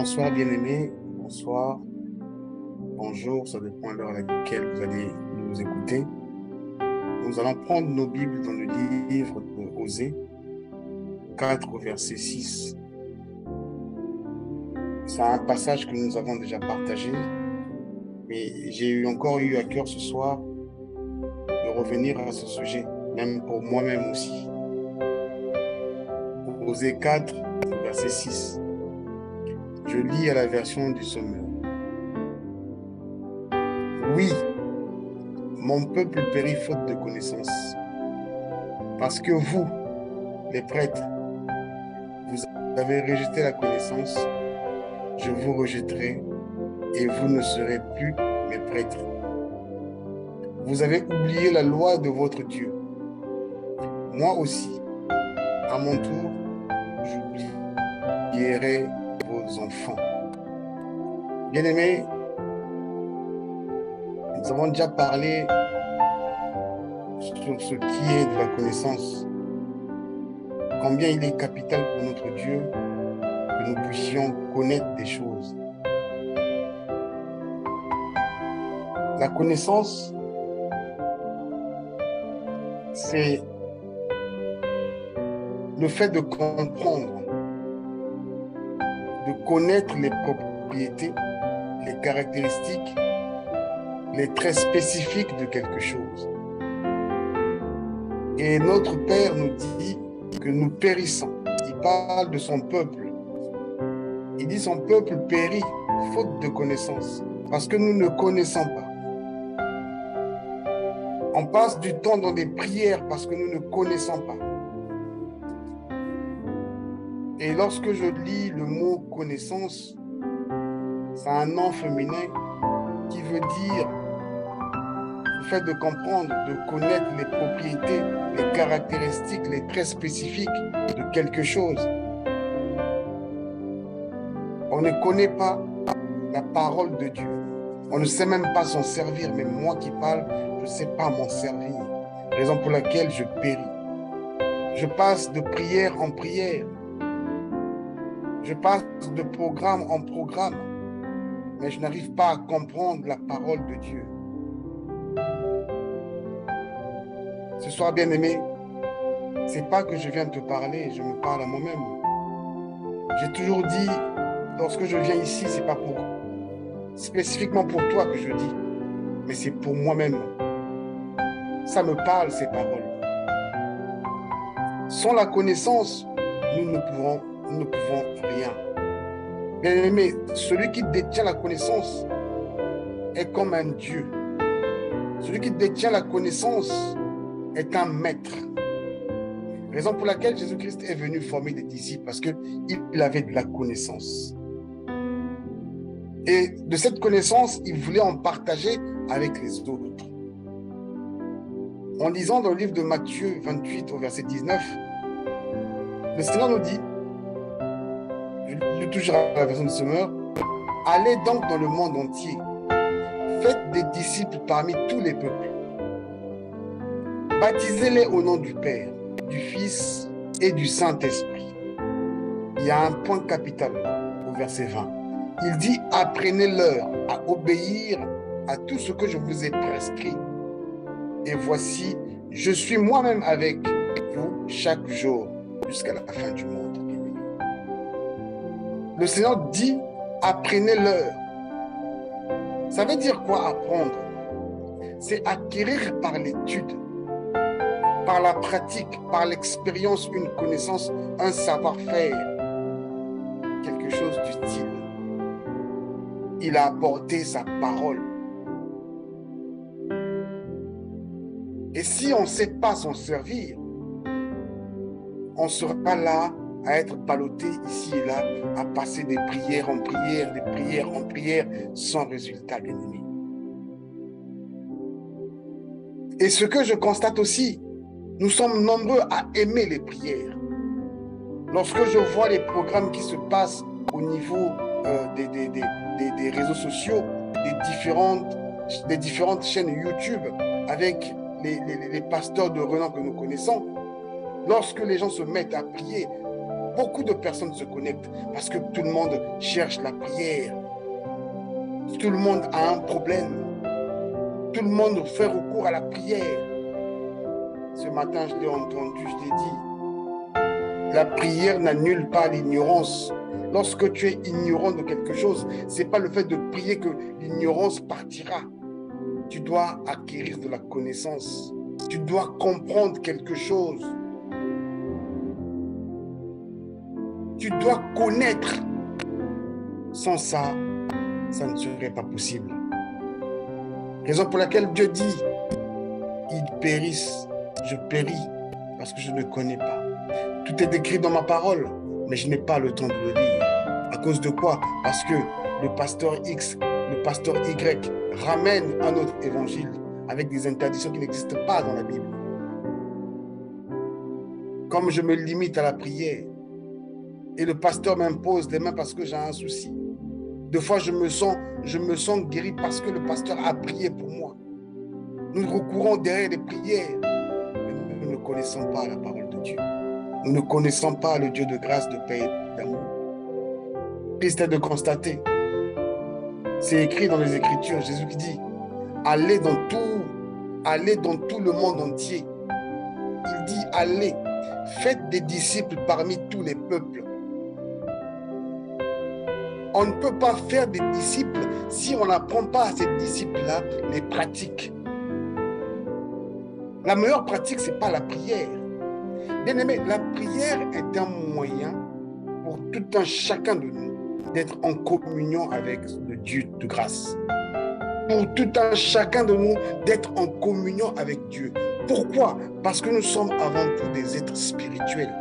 Bonsoir bien-aimés, bonsoir, bonjour, ça dépend de l'heure à laquelle vous allez nous écouter. Nous allons prendre nos Bibles dans le livre de Osée, 4 verset 6. C'est un passage que nous avons déjà partagé, mais j'ai encore eu à cœur ce soir de revenir à ce sujet, même pour moi-même aussi. Osée 4, verset 6. Je lis à la version du Sommeur. Oui, mon peuple périt faute de connaissance. Parce que vous, les prêtres, vous avez rejeté la connaissance, je vous rejetterai et vous ne serez plus mes prêtres. Vous avez oublié la loi de votre Dieu. Moi aussi, à mon tour, j'oublierai vos enfants. Bien-aimés, nous avons déjà parlé sur ce qui est de la connaissance. Combien il est capital pour notre Dieu que nous puissions connaître des choses. La connaissance, c'est le fait de comprendre, connaître les propriétés, les caractéristiques, les traits spécifiques de quelque chose. Et notre Père nous dit que nous périssons. Il parle de son peuple. Il dit son peuple périt faute de connaissance parce que nous ne connaissons pas. On passe du temps dans des prières parce que nous ne connaissons pas. Et lorsque je lis le mot connaissance, c'est un nom féminin qui veut dire le fait de comprendre, de connaître les propriétés, les caractéristiques, les traits spécifiques de quelque chose. On ne connaît pas la parole de Dieu. On ne sait même pas s'en servir, mais moi qui parle, je ne sais pas m'en servir. Raison pour laquelle je péris. Je passe de prière en prière. Je passe de programme en programme, mais je n'arrive pas à comprendre la parole de Dieu. Ce soir, bien-aimé, c'est pas que je viens te parler, je me parle à moi-même. J'ai toujours dit, lorsque je viens ici, c'est pas pour spécifiquement pour toi que je dis, mais c'est pour moi-même. Ça me parle, ces paroles. Sans la connaissance, nous ne pouvons, nous ne pouvons rien. Bien-aimé, celui qui détient la connaissance est comme un Dieu. Celui qui détient la connaissance est un maître. Raison pour laquelle Jésus-Christ est venu former des disciples, parce qu'il avait de la connaissance. Et de cette connaissance, il voulait en partager avec les autres. En lisant dans le livre de Matthieu 28 au verset 19, le Seigneur nous dit, je toujours la version de allez donc dans le monde entier, faites des disciples parmi tous les peuples, baptisez-les au nom du Père, du Fils et du Saint-Esprit. Il y a un point capital au verset 20. Il dit, apprenez-leur à obéir à tout ce que je vous ai prescrit. Et voici, je suis moi-même avec vous chaque jour jusqu'à la fin du monde. Le Seigneur dit, apprenez-leur. Ça veut dire quoi apprendre? C'est acquérir par l'étude, par la pratique, par l'expérience, une connaissance, un savoir-faire, quelque chose d'utile. Il a apporté sa parole. Et si on ne sait pas s'en servir, on sera là à être ballotté ici et là, à passer des prières en prières, des prières en prières, sans résultat, bien aimé. Et ce que je constate aussi, nous sommes nombreux à aimer les prières. Lorsque je vois les programmes qui se passent au niveau euh, des, des, des, des, réseaux sociaux, des différentes, des différentes chaînes YouTube avec les, les, les pasteurs de renom que nous connaissons, lorsque les gens se mettent à prier, beaucoup de personnes se connectent parce que tout le monde cherche la prière. Tout le monde a un problème. Tout le monde fait recours à la prière. Ce matin, je l'ai entendu, je l'ai dit. La prière n'annule pas l'ignorance. Lorsque tu es ignorant de quelque chose, ce n'est pas le fait de prier que l'ignorance partira. Tu dois acquérir de la connaissance. Tu dois comprendre quelque chose. Tu dois connaître. Sans ça, ça ne serait pas possible. Raison pour laquelle Dieu dit, ils périssent, je péris parce que je ne connais pas. Tout est écrit dans ma parole, mais je n'ai pas le temps de le lire. À cause de quoi? Parce que le pasteur X, le pasteur Y ramène un autre évangile avec des interdictions qui n'existent pas dans la Bible. Comme je me limite à la prière et le pasteur m'impose des mains parce que j'ai un souci. Deux fois, je me sens, je guéri parce que le pasteur a prié pour moi. Nous recourons derrière les prières, mais nous ne connaissons pas la parole de Dieu. Nous ne connaissons pas le Dieu de grâce, de paix et d'amour. Triste est de constater. C'est écrit dans les Écritures, Jésus qui dit, allez dans tout, allez dans tout le monde entier. Il dit, allez, faites des disciples parmi tous les peuples. On ne peut pas faire des disciples si on n'apprend pas à ces disciples-là les pratiques. La meilleure pratique, ce n'est pas la prière. Bien aimé, la prière est un moyen pour tout un chacun de nous d'être en communion avec le Dieu de grâce. Pour tout un chacun de nous d'être en communion avec Dieu. Pourquoi? Parce que nous sommes avant tout des êtres spirituels.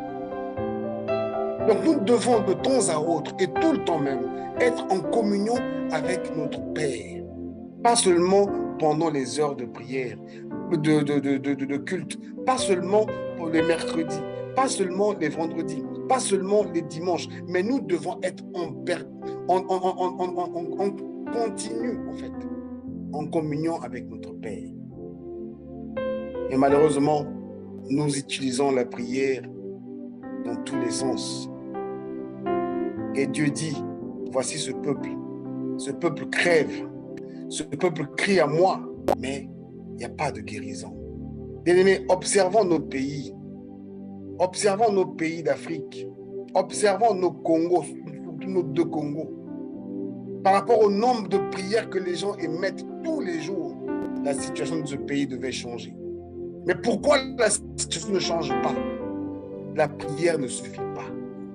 Donc nous devons de temps à autre et tout le temps même être en communion avec notre Père. Pas seulement pendant les heures de prière, de, de, de, de culte, pas seulement pour les mercredis, pas seulement les vendredis, pas seulement les dimanches, mais nous devons être en, en, en, en continu, en fait, en communion avec notre Père. Et malheureusement, nous utilisons la prière dans tous les sens. Et Dieu dit, voici ce peuple. Ce peuple crève. Ce peuple crie à moi, mais il n'y a pas de guérison. Bien-aimés, observons nos pays. Observons nos pays d'Afrique. Observons nos Congos, surtout nos deux Congos. Par rapport au nombre de prières que les gens émettent tous les jours, la situation de ce pays devait changer. Mais pourquoi la situation ne change pas? La prière ne suffit pas.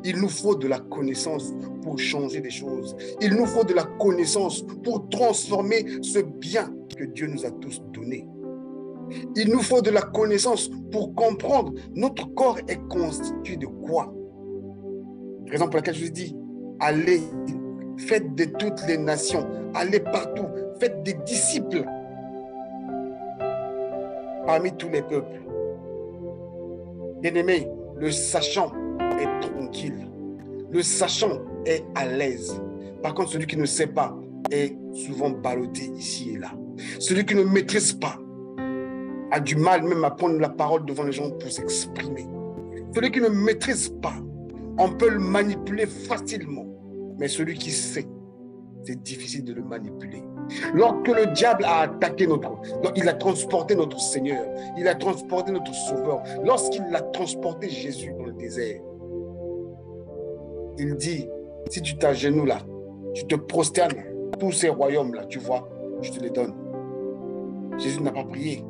Il nous faut de la connaissance pour changer les choses. Il nous faut de la connaissance pour transformer ce bien que Dieu nous a tous donné. Il nous faut de la connaissance pour comprendre notre corps est constitué de quoi. Raison pour laquelle je vous dis, allez, faites de toutes les nations, allez partout, faites des disciples parmi tous les peuples. Bien-aimé, le sachant est tranquille. Le sachant est à l'aise. Par contre, celui qui ne sait pas est souvent ballotté ici et là. Celui qui ne maîtrise pas a du mal même à prendre la parole devant les gens pour s'exprimer. Celui qui ne maîtrise pas, on peut le manipuler facilement. Mais celui qui sait, c'est difficile de le manipuler. Lorsque le diable a attaqué notre, il a transporté notre Seigneur, il a transporté notre Sauveur, lorsqu'il a transporté Jésus dans le désert, il dit, si tu t'agenouilles là, tu te prosternes, tous ces royaumes-là, tu vois, je te les donne. Jésus n'a pas prié.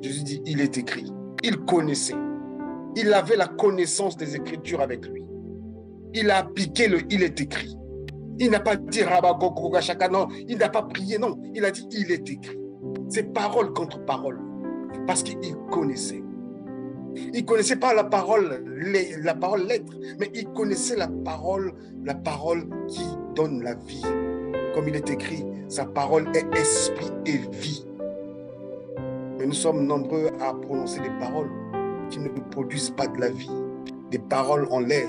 Jésus dit, il est écrit. Il connaissait. Il avait la connaissance des Écritures avec lui. Il a appliqué le il est écrit. Il n'a pas dit Chaka, non. Il n'a pas prié, non. Il a dit il est écrit. C'est parole contre parole. Parce qu'il connaissait. Il connaissait pas la parole, la parole lettre, mais il connaissait la parole, la parole qui donne la vie. Comme il est écrit, sa parole est esprit et vie. Mais nous sommes nombreux à prononcer des paroles qui ne produisent pas de la vie, des paroles en l'air,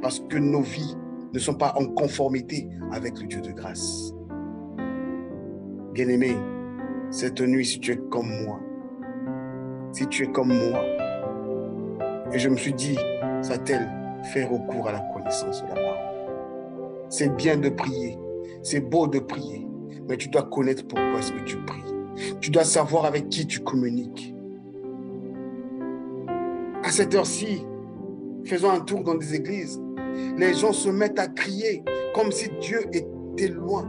parce que nos vies ne sont pas en conformité avec le Dieu de grâce. Bien-aimé, cette nuit, si tu es comme moi, si tu es comme moi, et je me suis dit, Satel, fais recours à la connaissance de la parole? C'est bien de prier, c'est beau de prier, mais tu dois connaître pourquoi est-ce que tu pries. Tu dois savoir avec qui tu communiques. À cette heure-ci, faisons un tour dans des églises. Les gens se mettent à crier comme si Dieu était loin.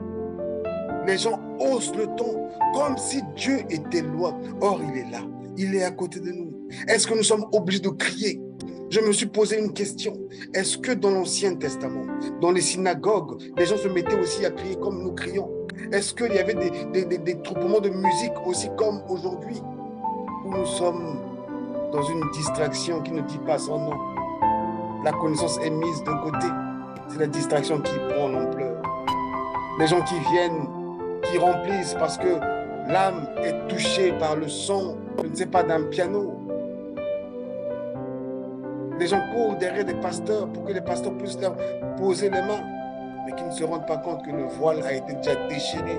Les gens haussent le ton comme si Dieu était loin. Or, il est là. Il est à côté de nous. Est-ce que nous sommes obligés de crier? Je me suis posé une question. Est-ce que dans l'Ancien Testament, dans les synagogues, les gens se mettaient aussi à crier comme nous crions? Est-ce qu'il y avait des, des, de musique aussi comme aujourd'hui? Où nous sommes dans une distraction qui ne dit pas son nom? La connaissance est mise de côté. C'est la distraction qui prend l'ampleur. Les gens qui viennent, qui remplissent parce que l'âme est touchée par le son, je ne sais pas, d'un piano, les gens courent derrière des pasteurs pour que les pasteurs puissent leur poser les mains, mais qui ne se rendent pas compte que le voile a été déjà déchiré.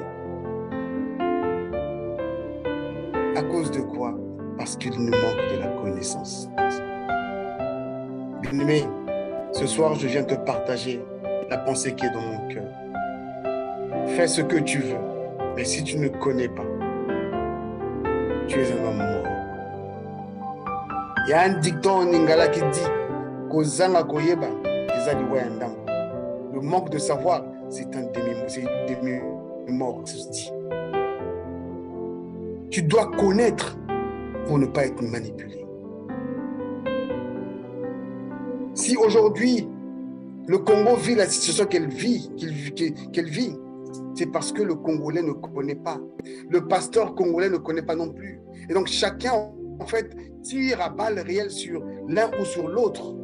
À cause de quoi? Parce qu'il nous manque de la connaissance. Bien-aimé, ce soir, je viens te partager la pensée qui est dans mon cœur. Fais ce que tu veux, mais si tu ne connais pas, tu es un homme mort. Il y a un dicton en Lingala qui dit le manque de savoir, c'est un demi-mort, Tu dois connaître pour ne pas être manipulé. Si aujourd'hui, le Congo vit la situation qu'elle vit, qu'elle vit, c'est parce que le Congolais ne connaît pas. Le pasteur congolais ne connaît pas non plus. Et donc chacun, en fait, tire à balles réelles sur l'un ou sur l'autre.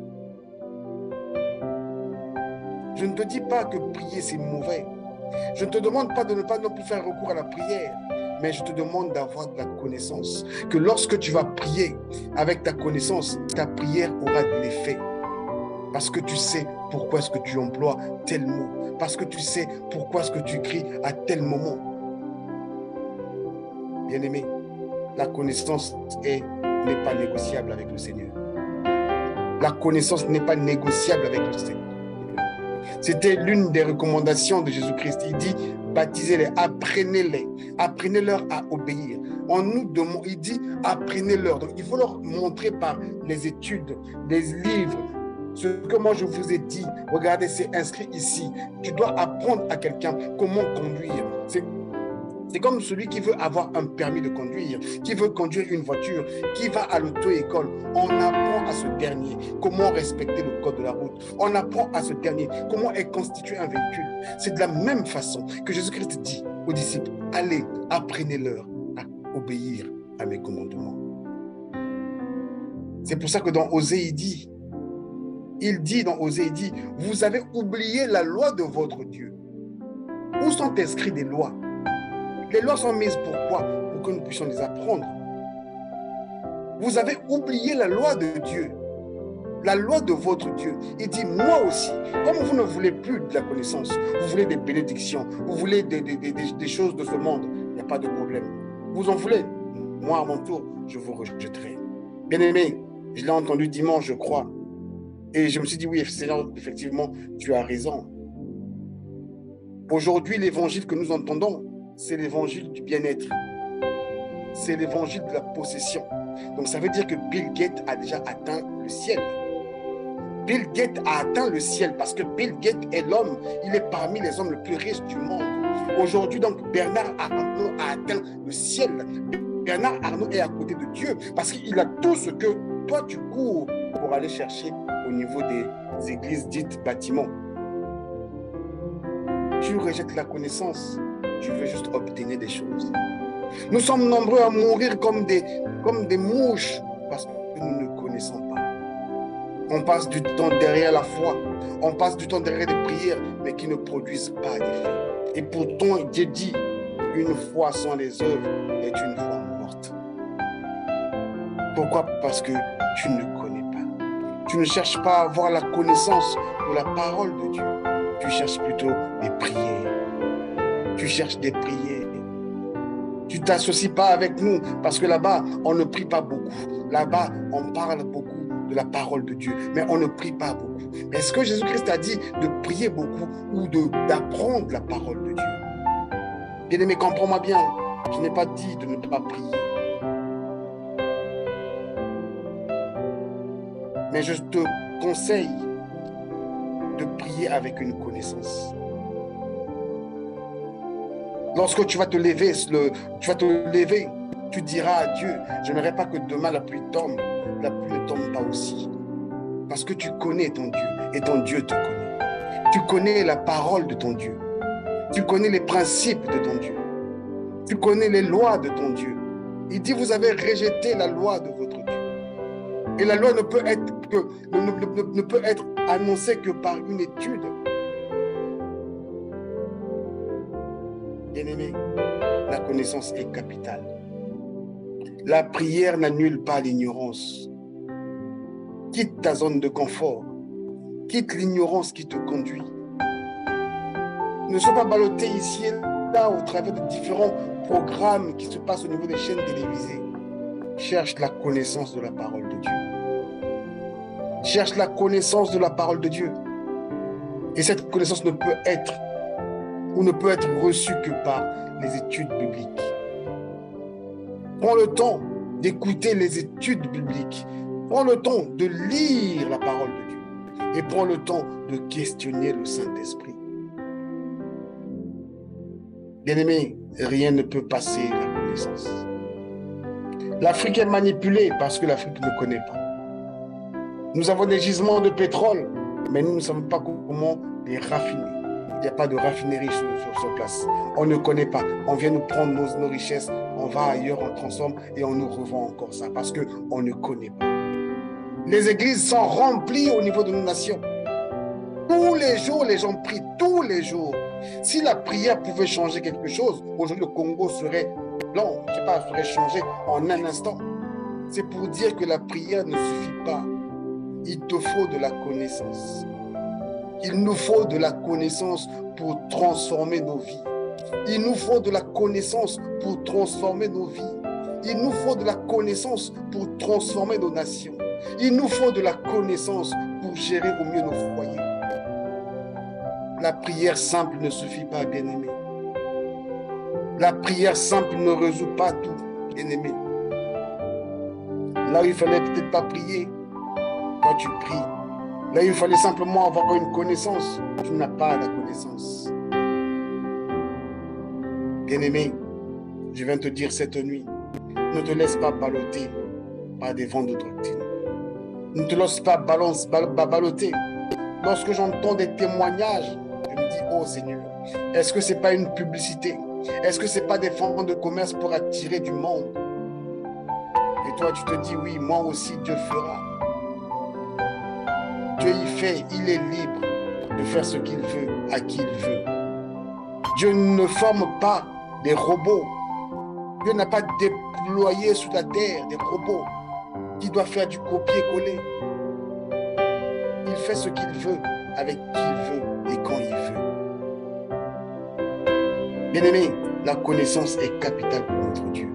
Je ne te dis pas que prier, c'est mauvais. Je ne te demande pas de ne pas non plus faire recours à la prière, mais je te demande d'avoir de la connaissance. Que lorsque tu vas prier avec ta connaissance, ta prière aura de l'effet. Parce que tu sais pourquoi est-ce que tu emploies tel mot. Parce que tu sais pourquoi est-ce que tu cries à tel moment. Bien-aimé, la connaissance n'est pas négociable avec le Seigneur. La connaissance n'est pas négociable avec le Seigneur. C'était l'une des recommandations de Jésus-Christ. Il dit, baptisez-les, apprenez-les, apprenez-leur à obéir. En nous il dit, apprenez-leur. Donc, il faut leur montrer par les études, les livres, ce que moi je vous ai dit. Regardez, c'est inscrit ici. Tu dois apprendre à quelqu'un comment conduire. C'est c'est comme celui qui veut avoir un permis de conduire, qui veut conduire une voiture, qui va à l'auto-école. On apprend à ce dernier comment respecter le code de la route. On apprend à ce dernier comment est constitué un véhicule. C'est de la même façon que Jésus-Christ dit aux disciples, allez, apprenez-leur à obéir à mes commandements. C'est pour ça que dans Osée, il dit, dans Osée, il dit, vous avez oublié la loi de votre Dieu. Où sont inscrites des lois les lois sont mises pourquoi Pour que nous puissions les apprendre. Vous avez oublié la loi de Dieu, la loi de votre Dieu. Il dit, moi aussi, comme vous ne voulez plus de la connaissance, vous voulez des bénédictions, vous voulez des, des choses de ce monde, il n'y a pas de problème. Vous en voulez? Moi, à mon tour, je vous rejetterai. Bien aimé, je l'ai entendu dimanche, je crois. Et je me suis dit, oui, Seigneur, effectivement, tu as raison. Aujourd'hui, l'évangile que nous entendons, c'est l'évangile du bien-être. C'est l'évangile de la possession. Donc ça veut dire que Bill Gates a déjà atteint le ciel. Bill Gates a atteint le ciel parce que Bill Gates est l'homme, il est parmi les hommes les plus riches du monde. Aujourd'hui, donc, Bernard Arnault a atteint le ciel. Bernard Arnault est à côté de Dieu parce qu'il a tout ce que toi tu cours pour aller chercher au niveau des églises dites bâtiments. Tu rejettes la connaissance tu veux juste obtenir des choses. Nous sommes nombreux à mourir comme des, comme des mouches parce que nous ne connaissons pas. On passe du temps derrière la foi, on passe du temps derrière des prières, mais qui ne produisent pas d'effet. Et pourtant, Dieu dit, une foi sans les œuvres est une foi morte. Pourquoi? Parce que tu ne connais pas. Tu ne cherches pas à avoir la connaissance de la parole de Dieu. Tu cherches plutôt des prières tu cherches des prières. Tu t'associes pas avec nous parce que là-bas, on ne prie pas beaucoup. Là-bas, on parle beaucoup. de la parole de Dieu, mais on ne prie pas beaucoup. Est-ce que Jésus-Christ a dit de prier beaucoup ou d'apprendre la parole de Dieu? Bien-aimé, comprends-moi bien, je n'ai pas dit de ne pas prier. Mais je te conseille de prier avec une connaissance. Lorsque tu vas te lever, tu vas te lever, tu diras à Dieu, je n'aimerais pas que demain la pluie tombe. La pluie ne tombe pas aussi. Parce que tu connais ton Dieu et ton Dieu te connaît. Tu connais la parole de ton Dieu. Tu connais les principes de ton Dieu. Tu connais les lois de ton Dieu. Il dit, vous avez rejeté la loi de votre Dieu. Et la loi ne, peut être annoncée que par une étude. Connaissance est capitale. La prière n'annule pas l'ignorance. Quitte ta zone de confort. Quitte l'ignorance qui te conduit. Ne sois pas ballotté ici et là au travers de différents programmes qui se passent au niveau des chaînes télévisées. Cherche la connaissance de la parole de Dieu. Cherche la connaissance de la parole de Dieu. Et cette connaissance ne peut être ou ne peut être reçue que par les études bibliques. Prends le temps d'écouter les études bibliques. Prends le temps de lire la parole de Dieu. Et prends le temps de questionner le Saint-Esprit. Bien-aimé, rien ne peut passer la connaissance. L'Afrique est manipulée parce que l'Afrique ne connaît pas. Nous avons des gisements de pétrole, mais nous ne savons pas comment les raffiner. Il n'y a pas de raffinerie sur, sur, place. On ne connaît pas. On vient nous prendre nos, richesses, on va ailleurs, on transforme et on nous revend encore ça parce qu'on ne connaît pas. Les églises sont remplies au niveau de nos nations. Tous les jours, les gens prient, tous les jours. Si la prière pouvait changer quelque chose, aujourd'hui le Congo serait blanc, je sais pas, serait changé en un instant. C'est pour dire que la prière ne suffit pas il te faut de la connaissance. Il nous faut de la connaissance pour transformer nos vies. Il nous faut de la connaissance pour transformer nos vies. Il nous faut de la connaissance pour transformer nos nations. Il nous faut de la connaissance pour gérer au mieux nos foyers. La prière simple ne suffit pas, bien-aimé. La prière simple ne résout pas tout, bien-aimé. Là où il fallait peut-être pas prier, quand tu pries. Là, il fallait simplement avoir une connaissance. Tu n'as pas la connaissance. Bien-aimé, je viens te dire cette nuit, ne te laisse pas balloter par des vents de doctrine. Ne te laisse pas balance. Lorsque j'entends des témoignages, je me dis, oh Seigneur, est-ce que ce n'est pas une publicité? Est-ce que ce n'est pas des fonds de commerce pour attirer du monde? Et toi, tu te dis, oui, moi aussi, Dieu fera. Dieu y fait, il est libre de faire ce qu'il veut, à qui il veut. Dieu ne forme pas des robots. Dieu n'a pas déployé sous la terre des robots qui doivent faire du copier-coller. Il fait ce qu'il veut, avec qui il veut et quand il veut. Bien-aimé, la connaissance est capitale pour notre Dieu.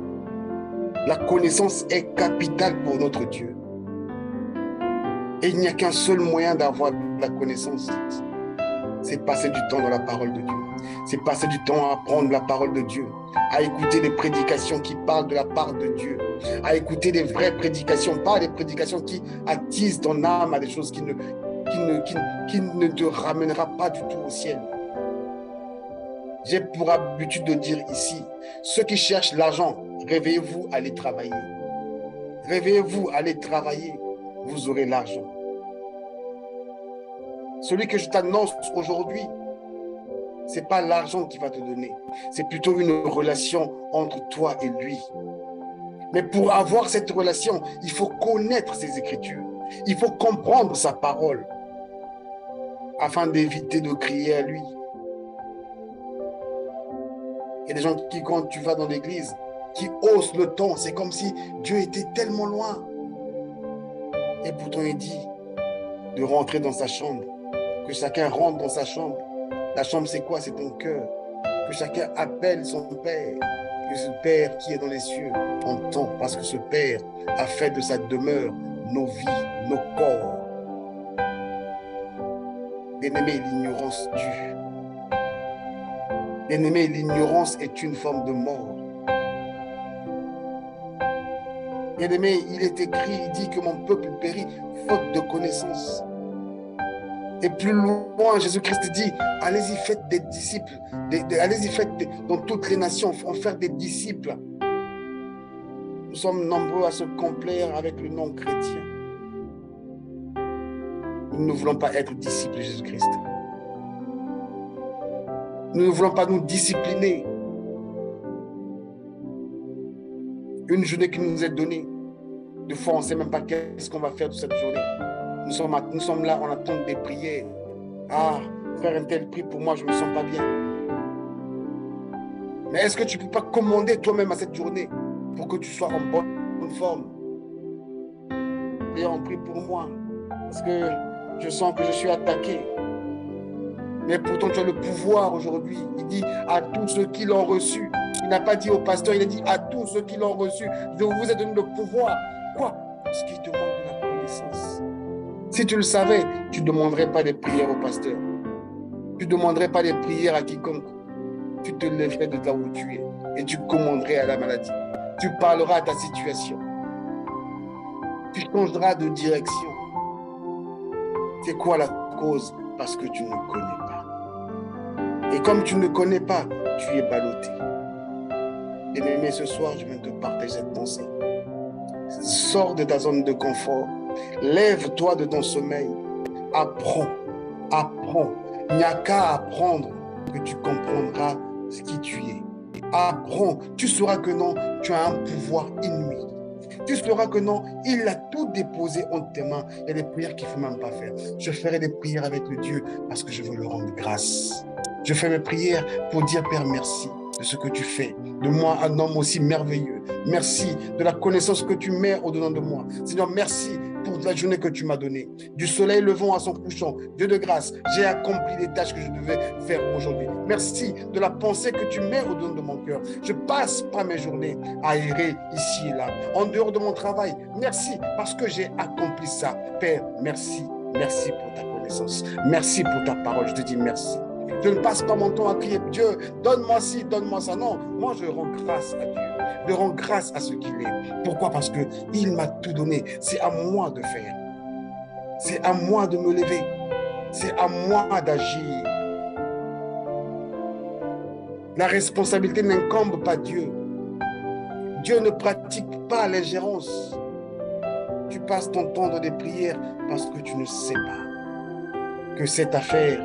La connaissance est capitale pour notre Dieu. Et il n'y a qu'un seul moyen d'avoir la connaissance. C'est passer du temps dans la parole de Dieu. C'est passer du temps à apprendre la parole de Dieu, à écouter les prédications qui parlent de la part de Dieu, à écouter des vraies prédications, pas des prédications qui attisent ton âme à des choses qui ne, ne te ramènera pas du tout au ciel. J'ai pour habitude de dire ici, ceux qui cherchent l'argent, réveillez-vous, allez travailler. Réveillez-vous, allez travailler vous aurez l'argent. Celui que je t'annonce aujourd'hui, ce n'est pas l'argent qui va te donner, c'est plutôt une relation entre toi et lui. Mais pour avoir cette relation, il faut connaître ses écritures, il faut comprendre sa parole, afin d'éviter de crier à lui. Il y a des gens qui, quand tu vas dans l'église, qui haussent le ton, c'est comme si Dieu était tellement loin. Et pourtant, il dit de rentrer dans sa chambre, que chacun rentre dans sa chambre. La chambre, c'est quoi? C'est ton cœur. Que chacun appelle son Père. Que ce Père qui est dans les cieux entend, parce que ce Père a fait de sa demeure nos vies, nos corps. Bien-aimé, l'ignorance tue. Bien-aimé, l'ignorance est une forme de mort. Bien-aimé, il est écrit, il dit que mon peuple périt faute de connaissance. Et plus loin, Jésus-Christ dit, allez-y, faites des disciples. allez-y, faites dans toutes les nations, en faire des disciples. Nous sommes nombreux à se complaire avec le nom chrétien. Nous ne voulons pas être disciples de Jésus-Christ. Nous ne voulons pas nous discipliner. Une journée qui nous est donnée. Des fois, on ne sait même pas qu'est-ce qu'on va faire de cette journée. Nous sommes, là, on attend des prières. Ah, faire un tel prix pour moi, je ne me sens pas bien. Mais est-ce que tu ne peux pas commander toi-même à cette journée pour que tu sois en bonne forme Et on prie pour moi? Parce que je sens que je suis attaqué. Mais pourtant, tu as le pouvoir aujourd'hui. Il dit à tous ceux qui l'ont reçu. Il n'a pas dit au pasteur, il a dit à tous ceux qui l'ont reçu. Je vous ai donné le pouvoir. Quoi? Parce qu'il demande de la connaissance. Si tu le savais, tu ne demanderais pas des prières au pasteur. Tu ne demanderais pas des prières à quiconque. Tu te lèverais de là où tu es et tu commanderais à la maladie. Tu parleras à ta situation. Tu changeras de direction. C'est quoi la cause? Parce que tu ne connais pas. Et comme tu ne connais pas, tu es ballotté. Bien-aimé, ce soir, je viens te partager cette pensée. Sors de ta zone de confort Lève-toi de ton sommeil. Apprends. Apprends. Il n'y a qu'à apprendre que tu comprendras ce qui tu es. Apprends. Tu sauras que non, tu as un pouvoir inouï. Tu sauras que non, il a tout déposé en tes mains. Il y a des prières qu'il ne faut même pas faire. Je ferai des prières avec le Dieu parce que je veux le rendre grâce. Je fais mes prières pour dire Père merci de ce que tu fais. De moi, un homme aussi merveilleux. Merci de la connaissance que tu mets au-dedans de moi. Seigneur, merci pour la journée que tu m'as donnée. Du soleil levant à son couchant, Dieu de grâce, j'ai accompli les tâches que je devais faire aujourd'hui. Merci de la pensée que tu mets au-dedans de mon cœur. Je passe pas mes journées à errer ici et là, en dehors de mon travail. Merci parce que j'ai accompli ça. Père, merci. Merci pour ta connaissance. Merci pour ta parole. Je te dis merci. Je ne passe pas mon temps à crier Dieu, donne-moi ci, donne-moi ça. Non, moi je rends grâce à Dieu. Je rends grâce à ce qu'il est. Pourquoi? Parce que il m'a tout donné. C'est à moi de faire. C'est à moi de me lever. C'est à moi d'agir. La responsabilité n'incombe pas Dieu. Dieu ne pratique pas l'ingérence. Tu passes ton temps dans des prières parce que tu ne sais pas que cette affaire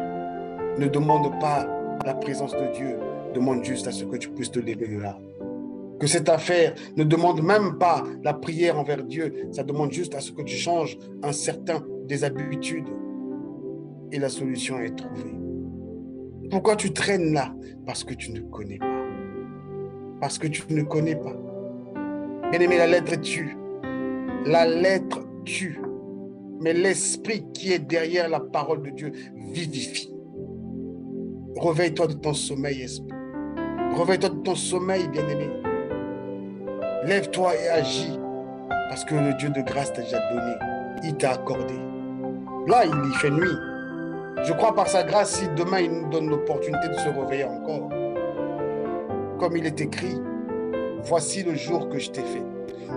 ne demande pas la présence de Dieu, demande juste à ce que tu puisses te lever de là. Que cette affaire ne demande même pas la prière envers Dieu, ça demande juste à ce que tu changes un certain des habitudes et la solution est trouvée. Pourquoi tu traînes là? Parce que tu ne connais pas. Parce que tu ne connais pas. Bien aimé, la lettre tue. La lettre tue. Mais l'esprit qui est derrière la parole de Dieu vivifie. Réveille-toi de ton sommeil, esprit. Réveille-toi de ton sommeil, bien-aimé. Lève-toi et agis. Parce que le Dieu de grâce t'a déjà donné. Il t'a accordé. Là, il y fait nuit. Je crois par sa grâce, si demain il nous donne l'opportunité de se réveiller encore, comme il est écrit, voici le jour que je t'ai fait.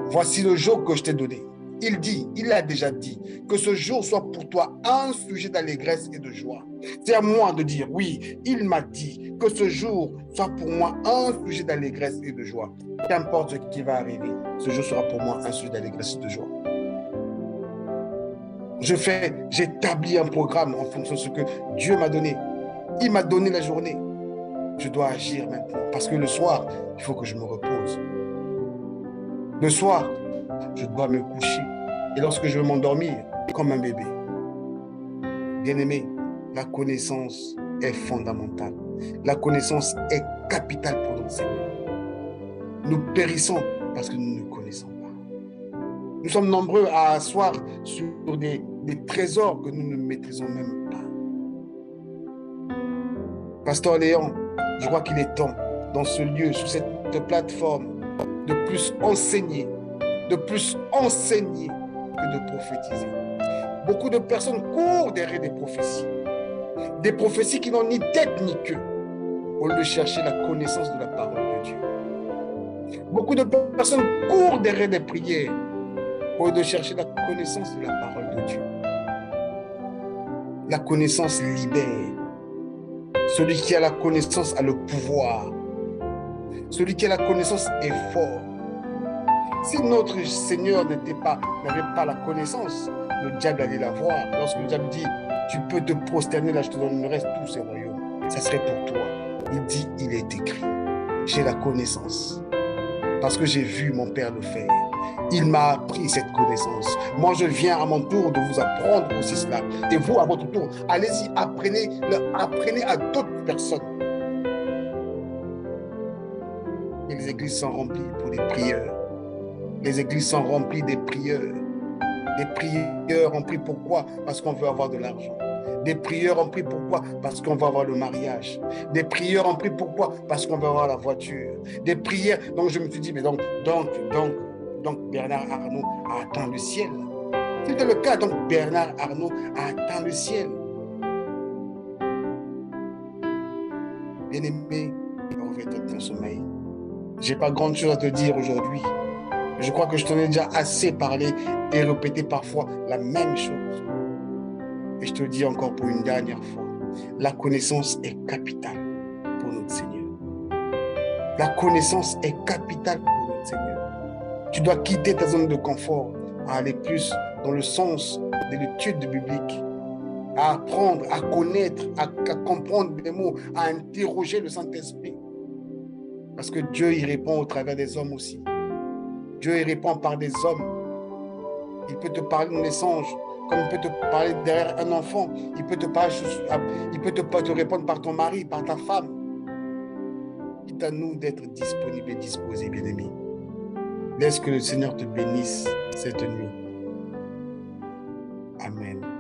Voici le jour que je t'ai donné. Il dit, il a déjà dit, que ce jour soit pour toi un sujet d'allégresse et de joie. C'est à moi de dire, oui, il m'a dit que ce jour soit pour moi un sujet d'allégresse et de joie. Qu'importe ce qui va arriver, ce jour sera pour moi un sujet d'allégresse et de joie. Je fais, j'établis un programme en fonction de ce que Dieu m'a donné. Il m'a donné la journée. Je dois agir maintenant parce que le soir, il faut que je me repose. Le soir, je dois me coucher. Et lorsque je veux m'endormir, comme un bébé. Bien-aimé, la connaissance est fondamentale. La connaissance est capitale pour notre Seigneur. Nous périssons parce que nous ne connaissons pas. Nous sommes nombreux à asseoir sur des, des trésors que nous ne maîtrisons même pas. Pasteur Léon, je crois qu'il est temps, dans ce lieu, sur cette plateforme, de plus enseigner, de plus enseigner que de prophétiser. Beaucoup de personnes courent derrière des prophéties. Des prophéties qui n'ont ni tête ni queue, au lieu de chercher la connaissance de la parole de Dieu. Beaucoup de personnes courent derrière des prières, au lieu de chercher la connaissance de la parole de Dieu. La connaissance libère. Celui qui a la connaissance a le pouvoir. Celui qui a la connaissance est fort. Si notre Seigneur n'était pas, n'avait pas la connaissance, le diable allait la voir. Lorsque le diable dit, tu peux te prosterner, là je te donne le reste, tous ces royaumes. Ça serait pour toi. Il dit, il est écrit. J'ai la connaissance. Parce que j'ai vu mon Père le faire. Il m'a appris cette connaissance. Moi, je viens à mon tour de vous apprendre aussi cela. Et vous, à votre tour, allez-y, apprenez, apprenez à d'autres personnes. Et les églises sont remplies pour des prières. Les églises sont remplies des prières. Des prières remplies pourquoi? Parce qu'on veut avoir de l'argent. Des prières remplies pourquoi? Parce qu'on veut avoir le mariage. Des prières remplies pourquoi? Parce qu'on veut avoir la voiture. Des prières. Donc je me suis dit, mais donc, donc, donc, donc Bernard Arnault a atteint le ciel. C'était le cas. Donc Bernard Arnault a atteint le ciel. Bien-aimé, revêt ton sommeil. J'ai pas grande chose à te dire aujourd'hui. Je crois que je t'en ai déjà assez parlé et répété parfois la même chose. Et je te dis encore pour une dernière fois, la connaissance est capitale pour notre Seigneur. La connaissance est capitale pour notre Seigneur. Tu dois quitter ta zone de confort, aller plus dans le sens de l'étude biblique, à apprendre, à connaître, à, à comprendre des mots, à interroger le Saint-Esprit. Parce que Dieu y répond au travers des hommes aussi. Dieu y répond par des hommes. Il peut te parler dans les songes, comme il peut te parler derrière un enfant. Il peut te, parler, il peut te, te répondre par ton mari, par ta femme. Il à nous d'être disponibles et disposés, bien-aimés. Laisse que le Seigneur te bénisse cette nuit. Amen.